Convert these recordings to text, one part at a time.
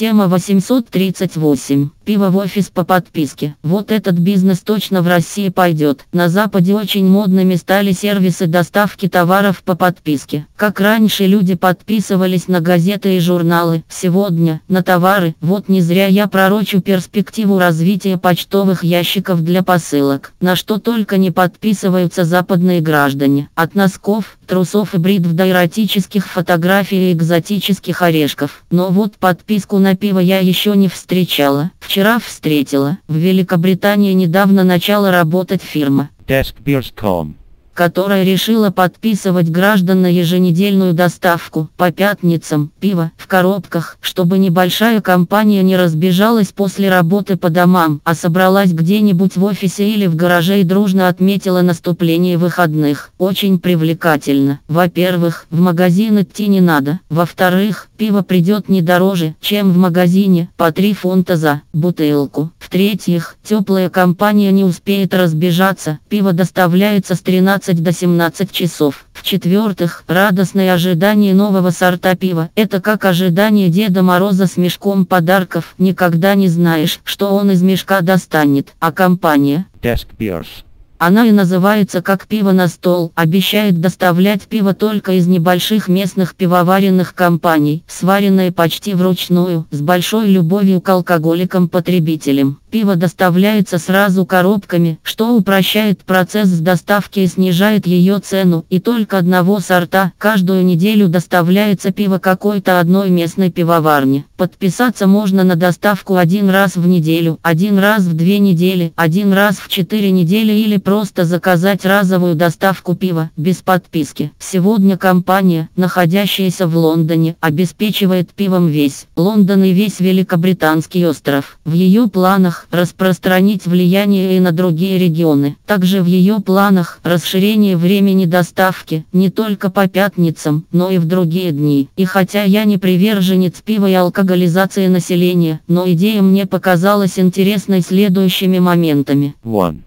Тема 838. Пиво в офис по подписке. Вот этот бизнес точно в России пойдет. На Западе очень модными стали сервисы доставки товаров по подписке. Как раньше люди подписывались на газеты и журналы, сегодня на товары. Вот не зря я пророчу перспективу развития почтовых ящиков для посылок. На что только не подписываются западные граждане. От носков, трусов и бритв до эротических фотографий и экзотических орешков. Но вот подписку на пиво я еще не встречала. Вчера встретила. В Великобритании недавно начала работать фирма. Deskbeers.com которая решила подписывать граждан на еженедельную доставку по пятницам пива в коробках, чтобы небольшая компания не разбежалась после работы по домам, а собралась где-нибудь в офисе или в гараже и дружно отметила наступление выходных. Очень привлекательно. Во-первых, в магазин идти не надо. Во-вторых, пиво придет не дороже, чем в магазине, по 3 фунта за бутылку. В-третьих, теплая компания не успеет разбежаться, пиво доставляется с 13 15 до 17 часов. В-четвертых, радостное ожидание нового сорта пива. Это как ожидание Деда Мороза с мешком подарков. Никогда не знаешь, что он из мешка достанет. А компания? Desk Beers она и называется как пиво на стол, обещает доставлять пиво только из небольших местных пивоваренных компаний, сваренное почти вручную, с большой любовью к алкоголикам-потребителям. Пиво доставляется сразу коробками, что упрощает процесс доставки и снижает ее цену, и только одного сорта, каждую неделю доставляется пиво какой-то одной местной пивоварни. Подписаться можно на доставку один раз в неделю, один раз в две недели, один раз в четыре недели или просто заказать разовую доставку пива, без подписки. Сегодня компания, находящаяся в Лондоне, обеспечивает пивом весь Лондон и весь Великобританский остров. В ее планах распространить влияние и на другие регионы. Также в ее планах расширение времени доставки, не только по пятницам, но и в другие дни. И хотя я не приверженец пива и алкоголизации населения, но идея мне показалась интересной следующими моментами. One.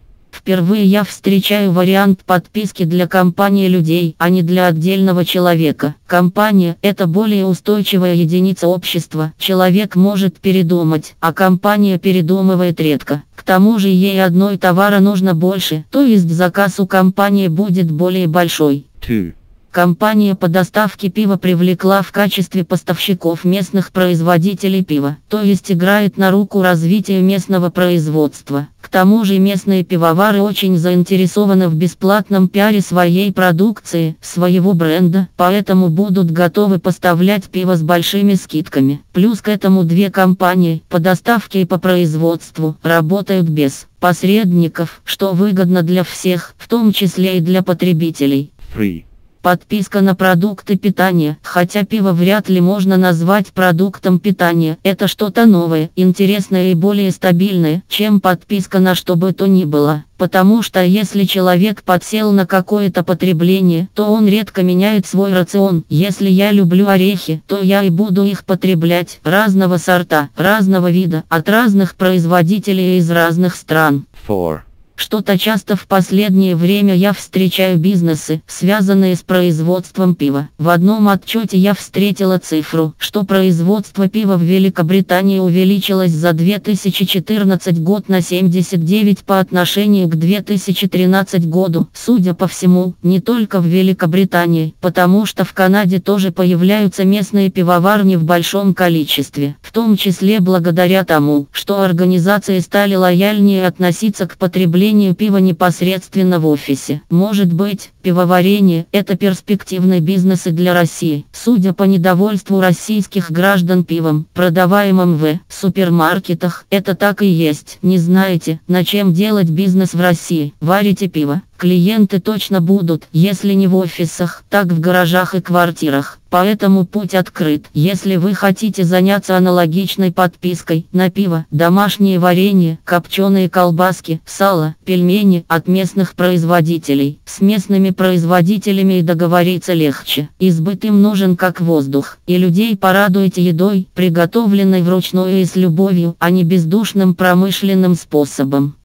Впервые я встречаю вариант подписки для компании людей, а не для отдельного человека. Компания – это более устойчивая единица общества. Человек может передумать, а компания передумывает редко. К тому же ей одной товара нужно больше, то есть заказ у компании будет более большой. Two. Компания по доставке пива привлекла в качестве поставщиков местных производителей пива, то есть играет на руку развитию местного производства. К тому же местные пивовары очень заинтересованы в бесплатном пиаре своей продукции, своего бренда, поэтому будут готовы поставлять пиво с большими скидками. Плюс к этому две компании по доставке и по производству работают без посредников, что выгодно для всех, в том числе и для потребителей. Three. Подписка на продукты питания. Хотя пиво вряд ли можно назвать продуктом питания. Это что-то новое, интересное и более стабильное, чем подписка на что бы то ни было. Потому что если человек подсел на какое-то потребление, то он редко меняет свой рацион. Если я люблю орехи, то я и буду их потреблять разного сорта, разного вида, от разных производителей из разных стран. Four. Что-то часто в последнее время я встречаю бизнесы, связанные с производством пива. В одном отчете я встретила цифру, что производство пива в Великобритании увеличилось за 2014 год на 79 по отношению к 2013 году. Судя по всему, не только в Великобритании, потому что в Канаде тоже появляются местные пивоварни в большом количестве. В том числе благодаря тому, что организации стали лояльнее относиться к потреблению потреблению пива непосредственно в офисе. Может быть, пивоварение – это перспективный бизнес и для России. Судя по недовольству российских граждан пивом, продаваемым в супермаркетах, это так и есть. Не знаете, на чем делать бизнес в России? Варите пиво? Клиенты точно будут, если не в офисах, так в гаражах и квартирах. Поэтому путь открыт. Если вы хотите заняться аналогичной подпиской на пиво, домашнее варенье, копченые колбаски, сало, пельмени от местных производителей. С местными производителями и договориться легче. Избыт им нужен как воздух. И людей порадуйте едой, приготовленной вручную и с любовью, а не бездушным промышленным способом.